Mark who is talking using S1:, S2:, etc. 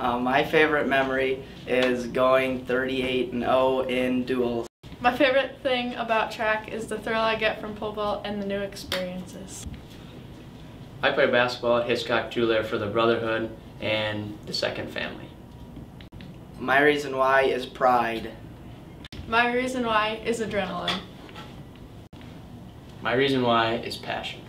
S1: Um, my favorite memory is going 38 and 0 in duels.
S2: My favorite thing about track is the thrill I get from pole vault and the new experiences.
S3: I play basketball at Hitchcock-Tulare for the Brotherhood and the Second Family.
S1: My reason why is pride.
S2: My reason why is adrenaline.
S3: My reason why is passion.